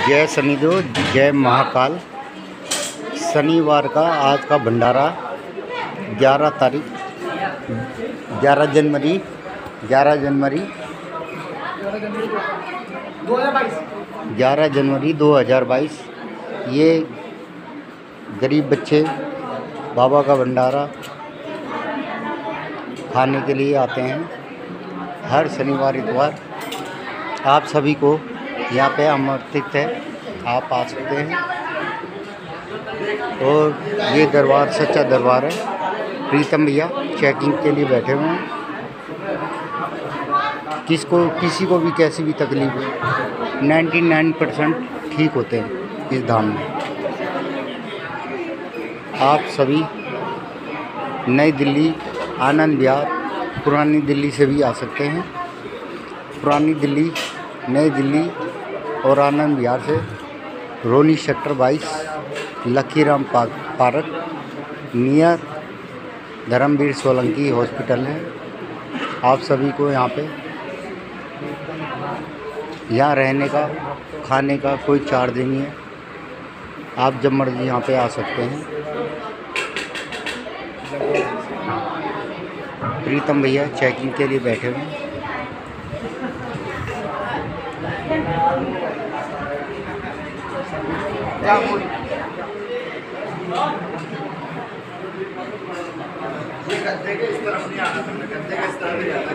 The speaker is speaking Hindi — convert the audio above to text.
जय शनिदेव जय महाकाल। शनिवार का आज का भंडारा 11 तारीख 11 जनवरी 11 जनवरी 11 जनवरी 2022 ये गरीब बच्चे, बाबा का भंडारा खाने के लिए आते हैं। हर शनिवार, इतवार आप सभी को यहाँ पे आमंत्रित है। आप आ सकते हैं। और ये दरबार सच्चा दरबार है। प्रीतम भैया चेकिंग के लिए बैठे हुए हैं। किसको, किसी को भी कैसी भी तकलीफ़ है, नाइन्टी नाइन परसेंट ठीक होते हैं इस धाम में। आप सभी नई दिल्ली, आनंद विहार, पुरानी दिल्ली से भी आ सकते हैं। पुरानी दिल्ली, नई दिल्ली और आनंद विहार से रोनी सेक्टर बाईस Lakiram park near Dharamvir Solanki hospital है। आप सभी को यहाँ पे यहाँ रहने का, खाने का कोई चार्ज नहीं है। आप जब मर्ज़ी यहाँ पे आ सकते हैं। प्रीतम भैया चेकिंग के लिए बैठे हुए हैं। गद्दे के इस तरफ़ नहीं आना गद्दे के इस तरफ़ नहीं आना